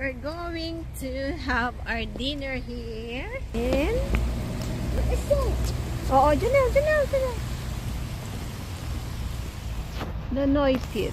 We're going to have our dinner here in... What is that? Oo, dyan na, dyan na. The noise kit.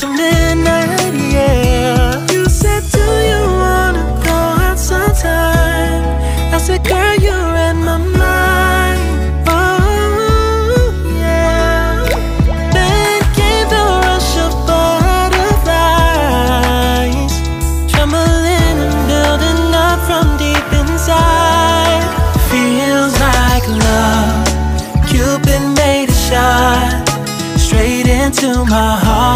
to midnight, yeah You said, do you wanna go out sometime? I said, girl, you're in my mind Oh, yeah Then came the rush of butterflies Trembling and building up from deep inside Feels like love Cupid made a shot Straight into my heart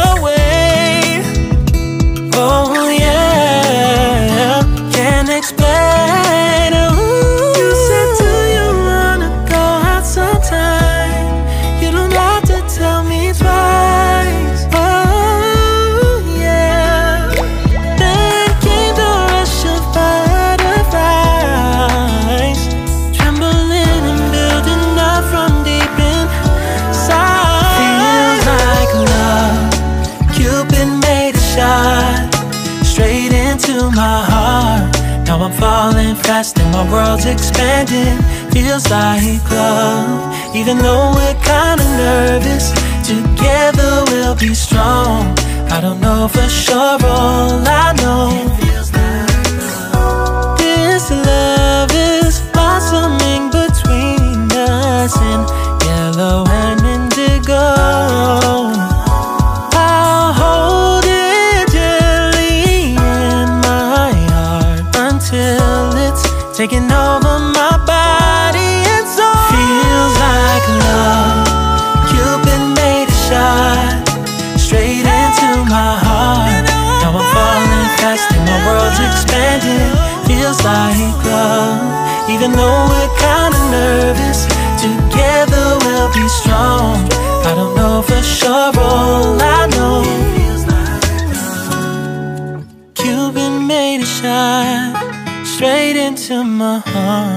Falling fast and my world's expanding. Feels like love, even though we're kinda nervous. Together we'll be strong. I don't know for sure, all I know. This love is blossoming taking over my body and soul. Feels like love. Cupid made a shot straight into my heart. Now I'm falling fast and my world's expanding. Feels like love, even though heart.